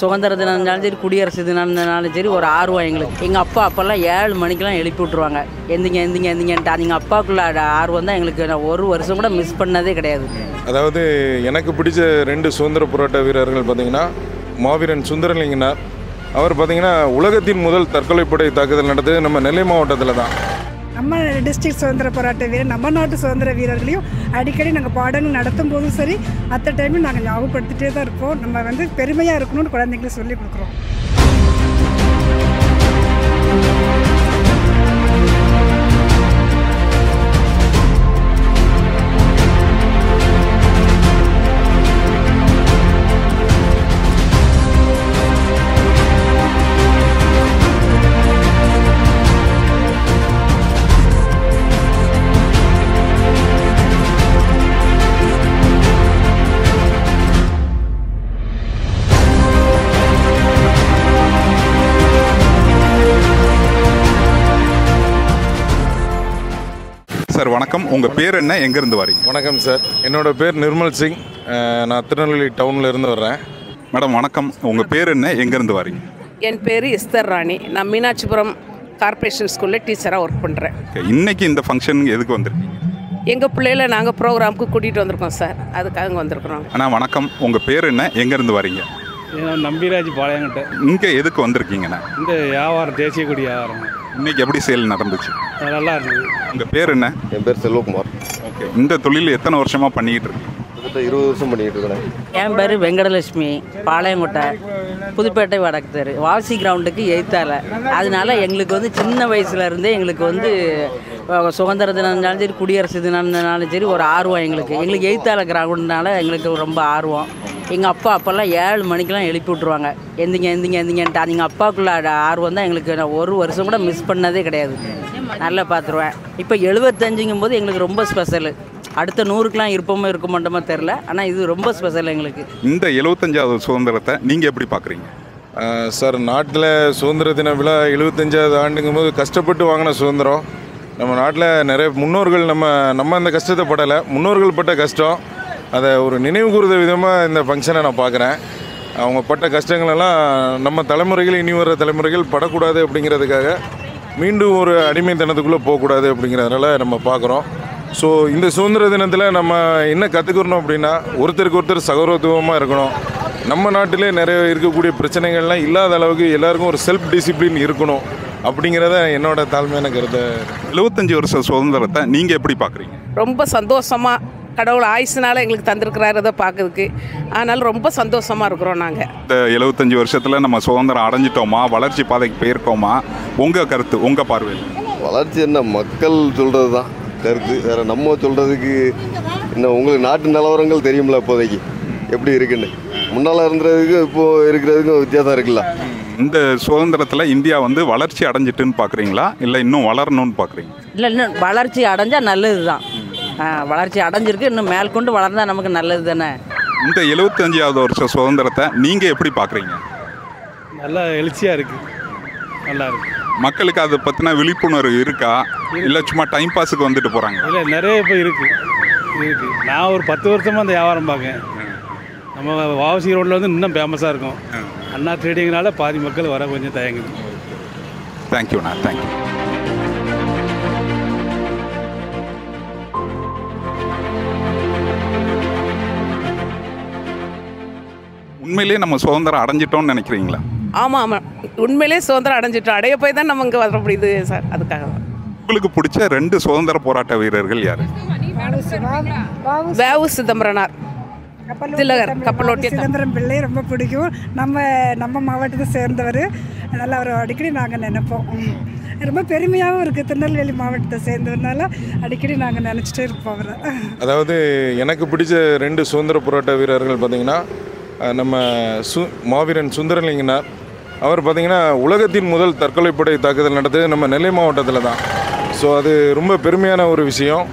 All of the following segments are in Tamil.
சுதந்திர தினம் இருந்தாலும் சரி குடியரசு தினம் இருந்தாலும் சரி ஒரு ஆர்வம் எங்களுக்கு. எங்கள் அப்பா அப்போல்லாம் ஏழு மணிக்கெல்லாம் எழுப்பி விட்ருவாங்க எந்திங்க எந்திங்க எந்திங்கன்ட்டு. அதுங்க எங்கள் அப்பாவுக்குள்ள ஆர்வம் தான் எங்களுக்கு. நான் ஒரு வருஷம் கூட மிஸ் பண்ணதே கிடையாது. அதாவது எனக்கு பிடிச்ச ரெண்டு சுதந்திர போராட்ட வீரர்கள் பார்த்தீங்கன்னா மாவீரன் சுந்தரலிங்கனார். அவர் பார்த்தீங்கன்னா உலகத்தின் முதல் தற்கொலைப்படை தாக்குதல் நடந்தது நம்ம நெல்லை மாவட்டத்தில் தான். நம்ம டிஸ்ட்ரிக்ட் சுதந்திர போராட்ட வீரர் நம்ம நாட்டு சுதந்திர வீரர்களையும் அடிக்கடி நாங்கள் பாடங்கள் நடத்தும் போதும் சரி மற்ற டைமும் நாங்கள் ஞாபகப்படுத்திட்டே தான் இருப்போம் நம்ம வந்து பெருமையாக இருக்கணும்னு குழந்தைங்களுக்கு சொல்லி கொடுக்குறோம். சார் வணக்கம். உங்கள் பேர் என்ன? எங்கேருந்து வரீங்க? வணக்கம் சார். என்னோட பேர் நிர்மல் சிங். நான் திருநெல்வேலி டவுன்ல இருந்து வர்றேன். மேடம் வணக்கம். உங்கள் பேர் என்ன? எங்கேருந்து வரீங்க? என் பேர் எஸ்தர் ராணி. நான் மீனாட்சிபுரம் கார்ப்பரேஷன் ஸ்கூலில் டீச்சராக ஒர்க் பண்ணுறேன் இன்னைக்கு இந்த ஃபங்க்ஷன் எதுக்கு வந்திருக்கீங்க? எங்கள் பிள்ளைகளை நாங்கள் ப்ரோக்ராமுக்கு கூட்டிகிட்டு வந்திருக்கோம் சார். அதுக்காக வந்திருக்கிறோம். அண்ணா வணக்கம். உங்கள் பேர் என்ன? எங்கேருந்து வரீங்க? நம்பிராஜ் பாளையங்கிட்ட. இங்கே எதுக்கு வந்திருக்கீங்கண்ணா? இந்த வியாபாரம் தேசிய கொடி வியாபாரம். இன்னைக்கு எப்படி சேல் நடந்துச்சு? நல்லா இருந்தது. உங்கள் பேர் என்ன? என் பேர் செல்வகுமார். ஓகே. இந்த தொழில் எத்தனை வருஷமாக பண்ணிக்கிட்டு இருக்கீங்க கிட்டத்தட்ட இருபது வருஷம் பண்ணிக்கிட்டு இருக்கிறேன். என் பேர் வெங்கடலட்சுமி பாளையங்கோட்டை புதுப்பேட்டை வடக்கு தெரு வாசி கிரவுண்டுக்கு எய்த்தால. அதனால எங்களுக்கு வந்து சின்ன வயசுல இருந்தே எங்களுக்கு வந்து சுதந்திர தினம் இருந்தாலும் சரி குடியரசு தினம் இருந்தாலும் சரி ஒரு ஆர்வம் எங்களுக்கு. எங்களுக்கு எய்த்தால கிரவுண்டுனால எங்களுக்கு ரொம்ப ஆர்வம். எங்கள் அப்பா அப்போல்லாம் ஏழு மணிக்கெல்லாம் எழுப்பி விட்ருவாங்க எந்திங்க எந்திங்க எந்திங்கன்ட்டு. அது எங்கள் அப்பாவுக்குள்ள ஆர்வம் தான் எங்களுக்கு. நான் ஒரு வருஷம் கூட மிஸ் பண்ணதே கிடையாது. நல்லா பார்த்துருவேன். இப்போ எழுபத்தஞ்சுங்கும் போது எங்களுக்கு ரொம்ப ஸ்பெஷலு அடுத்த நூறுக்கெலாம் இருப்போமோ இருக்க மாட்டோமோ தெரில ஆனால் இது ரொம்ப ஸ்பெஷல் எங்களுக்கு. இந்த எழுபத்தஞ்சாவது சுதந்திரத்தை நீங்கள் எப்படி பார்க்குறீங்க? சார் நாட்டில் சுதந்திர தின விழா எழுபத்தஞ்சாவது ஆண்டுங்கும் போது கஷ்டப்பட்டு வாங்கின சுதந்திரம். நம்ம நாட்டில் நிறைய முன்னோர்கள் நம்ம நம்ம அந்த கஷ்டத்தை படலை. முன்னோர்கள் பட்ட கஷ்டம். அதை ஒரு நினைவு கூறுத விதமாக இந்த ஃபங்க்ஷனை நான் பார்க்குறேன். அவங்க பட்ட கஷ்டங்களெல்லாம் நம்ம தலைமுறைகள் இனி வர தலைமுறைகள் படக்கூடாது அப்படிங்கிறதுக்காக மீண்டும் ஒரு அடிமைத்தனத்துக்குள்ளே போகக்கூடாது அப்படிங்கிறதுனால நம்ம பார்க்குறோம். ஸோ இந்த சுதந்திர தினத்தில் நம்ம என்ன கற்றுக்கிறணும் அப்படின்னா ஒருத்தருக்கு ஒருத்தர் சகோதரத்துவமாக இருக்கணும். நம்ம நாட்டிலே நிறைய இருக்கக்கூடிய பிரச்சனைகள்லாம் இல்லாத அளவுக்கு எல்லாருக்கும் ஒரு செல்ஃப் டிசிப்ளின் இருக்கணும் அப்படிங்கிறத என்னோட தாழ்மையான கருத்தை. எழுபத்தஞ்சு வருஷ சுதந்திரத்தை நீங்கள் எப்படி பார்க்குறீங்க? ரொம்ப சந்தோஷமாக கடவுள் ஆயுசுனால எங்களுக்கு தந்திருக்கிறாரு அதை பார்க்கறதுக்கு. அதனால் ரொம்ப சந்தோஷமாக இருக்கிறோம் நாங்கள் இந்த எழுபத்தஞ்சு வருஷத்தில் நம்ம சுதந்திரம் அடைஞ்சிட்டோமா? வளர்ச்சி பாதைக்கு போயிருக்கோமா? உங்கள் கருத்து உங்கள் பார்வையில்? வளர்ச்சி என்ன? மக்கள் சொல்கிறது தான் கருத்து. வேறு நம்ம சொல்கிறதுக்கு இன்னும் உங்களுக்கு நாட்டு நிலவரங்கள் தெரியும்ல இப்போதைக்கு? எப்படி இருக்குன்னு? முன்னால் இருந்ததுக்கும் இப்போ இருக்கிறதுக்கும் வித்தியாசம் இருக்குல்ல? இந்த சுதந்திரத்தில் இந்தியா வந்து வளர்ச்சி அடைஞ்சிட்டுன்னு பார்க்குறீங்களா? இல்லை இன்னும் வளரணும்னு பார்க்குறீங்க இல்லை இன்னும் வளர்ச்சி அடைஞ்சால் நல்லது தான் வளர்ச்சி அடைஞ்சிருக்கு. இன்னும் மேற்கொண்டு வளர்ந்தால் நமக்கு நல்லது தானே? இந்த எழுபத்தஞ்சாவது வருஷ சுதந்திரத்தை நீங்கள் எப்படி பார்க்குறீங்க? நல்லா எழுச்சியாக இருக்குது நல்லா இருக்கு. மக்களுக்கு அதை பற்றின விழிப்புணர்வு இருக்கா? இல்லை சும்மா டைம் பாஸுக்கு வந்துட்டு போகிறாங்க இல்லை நிறைய இப்போ இருக்குது இருக்குது நான் ஒரு பத்து வருஷமாக அந்த வியாபாரம் பார்க்கேன் நம்ம வாவசி ரோட்டில் வந்து இன்னும் ஃபேமஸாக இருக்கும். அண்ணா ட்ரேடிங்னால பாதி மக்கள் வர கொஞ்சம் தயங்குது. தேங்க்யூண்ணா தேங்க்யூ உண்மையிலேயே நம்ம சுதந்திரம் அடைஞ்சிட்டோம்னு நினைக்கிறீங்களா? ஆமாம் ஆமாம் உண்மையிலே சுதந்திரம் அடைஞ்சிட்டோம். அடைய போய் தான் நம்ம இங்கே வர முடியுது சார் அதுக்காக தான். உங்களுக்கு பிடிச்ச ரெண்டு சுதந்திர போராட்ட வீரர்கள் யார்? வேவு சிதம்பரனார். திலகர் கப்பலோட்டிய சிதம்பரம் பிள்ளை ரொம்ப பிடிக்கும். நம்ம நம்ம மாவட்டத்தை சேர்ந்தவர். அதனால் அவர் அடிக்கடி நாங்கள் நினைப்போம். ரொம்ப பெருமையாகவும் இருக்குது திருநெல்வேலி மாவட்டத்தை சேர்ந்தவர்னால அடிக்கடி நாங்கள் நினச்சிட்டே இருப்போம் அவரை. அதாவது எனக்கு பிடிச்ச ரெண்டு சுதந்திர போராட்ட வீரர்கள் பார்த்தீங்கன்னா நம்ம சு மாவீரன் சுந்தரலிங்கனார். அவர் பார்த்திங்கன்னா உலகத்தின் முதல் தற்கொலைப்படை தாக்குதல் நடந்தது நம்ம நெல்லை மாவட்டத்தில் தான். ஸோ அது ரொம்ப பெருமையான ஒரு விஷயம்.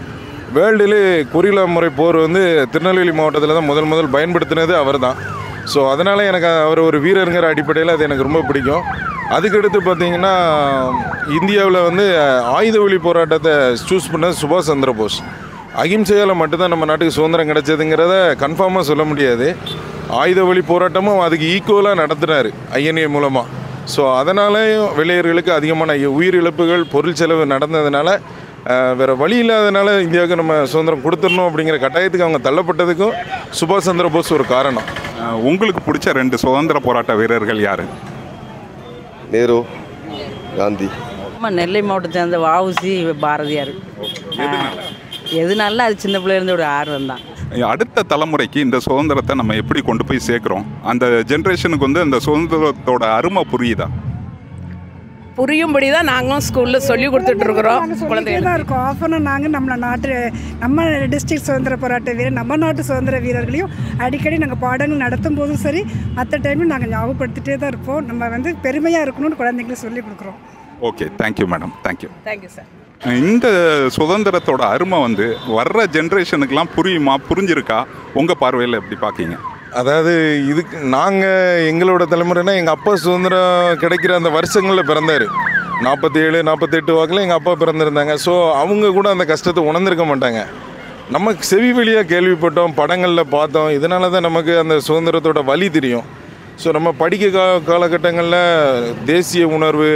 வேர்ல்டுலே கொரில்லா முறை போர் வந்து திருநெல்வேலி மாவட்டத்தில் தான் முதல் முதல் பயன்படுத்தினது அவர் தான் ஸோ அதனால் எனக்கு அவர் ஒரு வீரருங்கிற அடிப்படையில் அது எனக்கு ரொம்ப பிடிக்கும். அதுக்கடுத்து பார்த்தீங்கன்னா இந்தியாவில் வந்து ஆயுத ஒளி போராட்டத்தை சூஸ் பண்ணது சுபாஷ் சந்திர போஸ். அகிம்சையால் மட்டும்தான் நம்ம நாட்டுக்கு சுதந்திரம் கிடைச்சதுங்கிறத கன்ஃபார்மாக சொல்ல முடியாது. ஆயுத வழி போராட்டமும் அதுக்கு ஈக்குவலாக நடத்துனார் ஐஎன்ஏ மூலமாக ஸோ அதனாலேயும் வெள்ளையர்களுக்கு அதிகமான இ- உயிரிழப்புகள் பொருள் செலவு நடந்ததுனால வேற வழி இல்லாதனால இந்தியாவுக்கு நம்ம சுதந்திரம் கொடுத்துடணும் அப்படிங்கிற கட்டாயத்துக்கு அவங்க தள்ளப்பட்டதுக்கும் சுபாஷ் சந்திர போஸ் ஒரு காரணம். உங்களுக்கு பிடிச்ச ரெண்டு சுதந்திர போராட்ட வீரர்கள் யாரு? நேரு காந்தி. நம்ம நெல்லை மாவட்டத்தை சேர்ந்த வஉசி பாரதியார். எதுனால அது சின்ன பிள்ளையிலேருந்து ஒரு ஆர்வம் தான் அடுத்த தலைமுறைக்கு இந்த சுதந்திரத்தை நம்ம எப்படி கொண்டு போய் சேர்க்குறோம்? அந்த ஜென்ரேஷனுக்கு வந்து அந்த சுதந்திரத்தோட அருமை புரியுதா? புரியும்படி தான் நாங்களும் ஸ்கூலில் சொல்லி கொடுத்துட்ருக்குறோம் குழந்தைகளுக்கு. தான் இருக்கோம். ஆஃப் அன் நாங்கள் நம்ம நாட்டு நம்ம டிஸ்ட்ரிக்ட் சுதந்திர போராட்ட வீரர் நம்ம நாட்டு சுதந்திர வீரர்களையும் அடிக்கடி நாங்கள் பாடங்கள் நடத்தும் போதும் சரி மற்ற டைமும் நாங்கள் ஞாபகப்படுத்திட்டே தான் இருப்போம். நம்ம வந்து பெருமையாக இருக்கணும்னு குழந்தைங்களுக்கு சொல்லி கொடுக்குறோம். Okay thank you madam thank you thank you sir இந்த சுதந்திரத்தோட அருமை வந்து வர்ற ஜென்ரேஷனுக்கெல்லாம் புரியுமா புரிஞ்சிருக்கா? உங்கள் பார்வையில் எப்படி பார்க்கீங்க அதாவது இதுக்கு நாங்கள் எங்களோட தலைமுறைனா எங்கள் அப்பா சுதந்திரம் கிடைக்கிற அந்த வருஷங்களில் பிறந்தார். நாற்பத்தேழு நாற்பத்தெட்டு வாக்கில் எங்கள் அப்பா பிறந்திருந்தாங்க. ஸோ அவங்க கூட அந்த கஷ்டத்தை உணர்ந்திருக்க மாட்டாங்க. நம்ம செவி வழியாக கேள்விப்பட்டோம் படங்களில் பார்த்தோம். இதனால தான் நமக்கு அந்த சுதந்திரத்தோட வழி தெரியும். ஸோ நம்ம படிக்க கா காலகட்டங்களில் தேசிய உணர்வு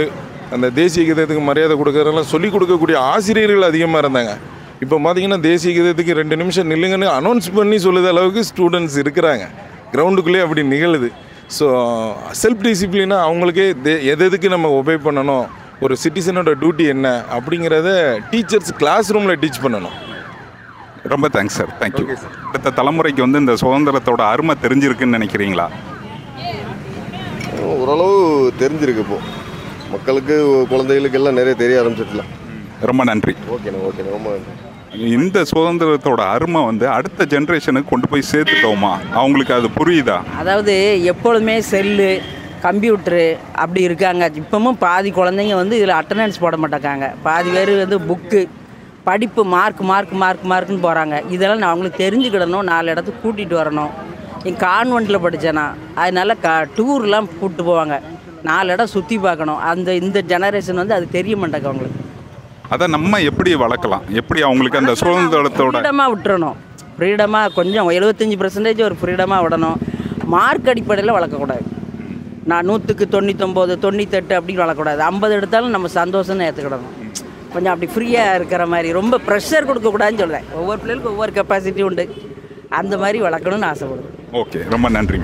அந்த தேசிய கீதத்துக்கு மரியாதை கொடுக்கறதெல்லாம் சொல்லிக் கொடுக்கக்கூடிய ஆசிரியர்கள் அதிகமாக இருந்தாங்க. இப்போ பார்த்தீங்கன்னா தேசிய கீதத்துக்கு ரெண்டு நிமிஷம் நில்லுங்கன்னு அனௌன்ஸ் பண்ணி சொல்லுத அளவுக்கு ஸ்டூடெண்ட்ஸ் இருக்கிறாங்க. கிரவுண்டுக்குள்ளே அப்படி நிகழுது. ஸோ செல்ஃப் டிசிப்ளினாக அவங்களுக்கே தே- எது எதுக்கு நம்ம ஒபே பண்ணணும்? ஒரு சிட்டிசனோட டியூட்டி என்ன? அப்படிங்கிறத டீச்சர்ஸ் கிளாஸ் ரூமில் டீச் பண்ணணும். ரொம்ப தேங்க்ஸ் சார் தேங்க்யூ அடுத்த தலைமுறைக்கு வந்து இந்த சுதந்திரத்தோட அருமை தெரிஞ்சிருக்குன்னு நினைக்கிறீங்களா? ஓரளவு தெரிஞ்சிருக்கு இப்போ. மக்களுக்கு குழந்தைகளுக்கு எல்லாம் நிறைய தெரிய ஆரம்பிச்சிடலாம் ரொம்ப நன்றி. ஓகேண்ணா ஓகேண்ணா ரொம்ப நன்றி. இந்த சுதந்திரத்தோட அருமை வந்து அடுத்த ஜென்ரேஷனுக்கு கொண்டு போய் சேர்த்துட்டோமா? அவங்களுக்கு அது புரியுதா? அதாவது எப்பொழுதுமே செல்லு கம்ப்யூட்ரு அப்படி இருக்காங்க. இப்பவும் பாதி குழந்தைங்க வந்து இதில் அட்டண்டன்ஸ் போட மாட்டேங்காங்க பாதி பேர் வந்து புக்கு படிப்பு மார்க் மார்க் மார்க் மார்க்குன்னு போகிறாங்க இதெல்லாம் நான் அவங்களுக்கு தெரிஞ்சுக்கிடணும். நாலு இடத்துக்கு கூட்டிகிட்டு வரணும். என் கான்வெண்ட்டில் படித்தேனா அதனால க டூர்லாம் கூப்பிட்டு போவாங்க. நாலு இடம் சுற்றி பார்க்கணும். அந்த இந்த ஜெனரேஷன் வந்து அது தெரிய மாட்டேங்க அவங்களுக்கு. அதை நம்ம எப்படி வளர்க்கலாம்? எப்படி அவங்களுக்கு அந்த சுதந்திரத்தோட ஃப்ரீடமாக விட்டுறணும். ஃப்ரீடமாக கொஞ்சம் எழுபத்தஞ்சி பர்சன்டேஜ் ஒரு ஃப்ரீடமாக விடணும். மார்க் அடிப்படையில் வளர்க்கக்கூடாது. நான் நூற்றுக்கு தொண்ணூத்தொம்பது தொண்ணூத்தெட்டு அப்படின்னு வளர்க்கக்கூடாது. ஐம்பது எடுத்தாலும் நம்ம சந்தோஷம்னு ஏற்றுக்கிடணும் கொஞ்சம் அப்படி ஃப்ரீயாக இருக்கிற மாதிரி ரொம்ப ப்ரெஷர் கொடுக்கக்கூடாதுன்னு சொல்கிறேன் ஒவ்வொரு பிள்ளைகளுக்கும் ஒவ்வொரு கெப்பாசிட்டி உண்டு. அந்த மாதிரி வளர்க்கணும்னு ஆசைப்படுது. ஓகே ரொம்ப நன்றி